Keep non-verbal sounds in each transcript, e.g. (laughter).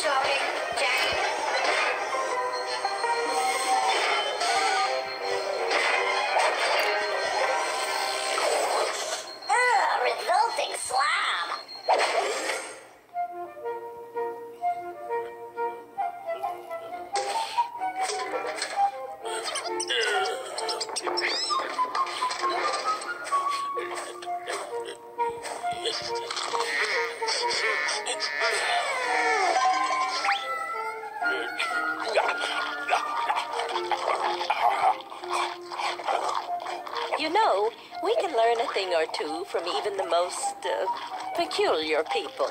Shouting, You know, we can learn a thing or two from even the most uh, peculiar people.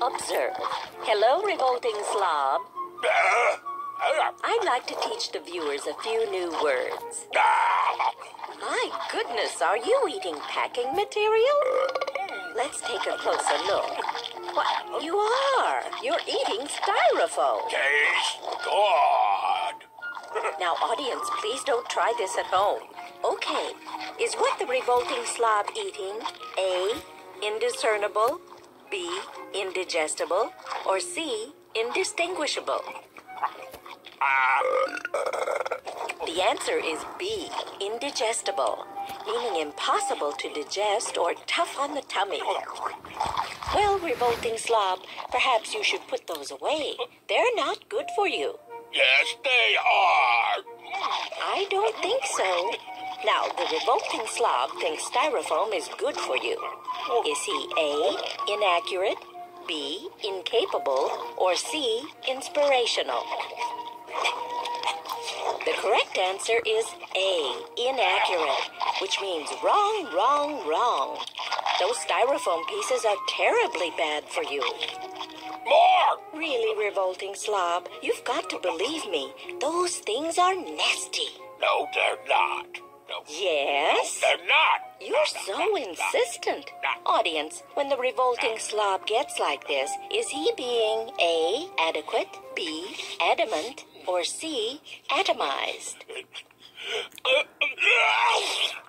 Observe. Hello, revolting slob. I'd like to teach the viewers a few new words. My goodness, are you eating packing material? Let's take a closer look. What? You are. You're eating styrofoam. Taste good. (laughs) Now, audience, please don't try this at home. Okay, is what the revolting slob eating A. Indiscernible, B. Indigestible, or C. Indistinguishable? Ah. The answer is B. Indigestible, meaning impossible to digest or tough on the tummy. Well, revolting slob, perhaps you should put those away. They're not good for you. Yes, they are. I don't think so. Now, the revolting slob thinks styrofoam is good for you. Is he A, inaccurate, B, incapable, or C, inspirational? The correct answer is A, inaccurate, which means wrong, wrong, wrong. Those styrofoam pieces are terribly bad for you. More. Really, revolting slob, you've got to believe me. Those things are nasty. No, they're not. No, Yes? they're not. You're so insistent. Audience, when the revolting slob gets like this, is he being A, adequate, B, adamant, or C, atomized? (laughs)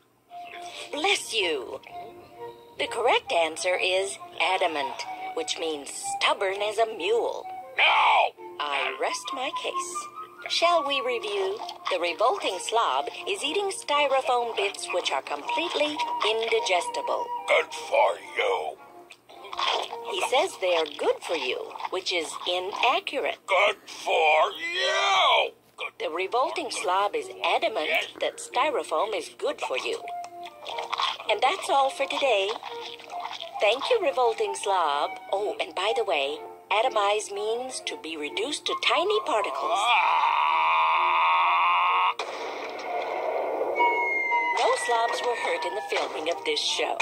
Bless you. The correct answer is adamant, which means stubborn as a mule. No. I rest my case. Shall we review? The revolting slob is eating styrofoam bits which are completely indigestible. Good for you. He says they are good for you, which is inaccurate. Good for you. The revolting slob is adamant that styrofoam is good for you. And that's all for today. Thank you, revolting slob. Oh, and by the way, atomize means to be reduced to tiny particles. No slobs were hurt in the filming of this show.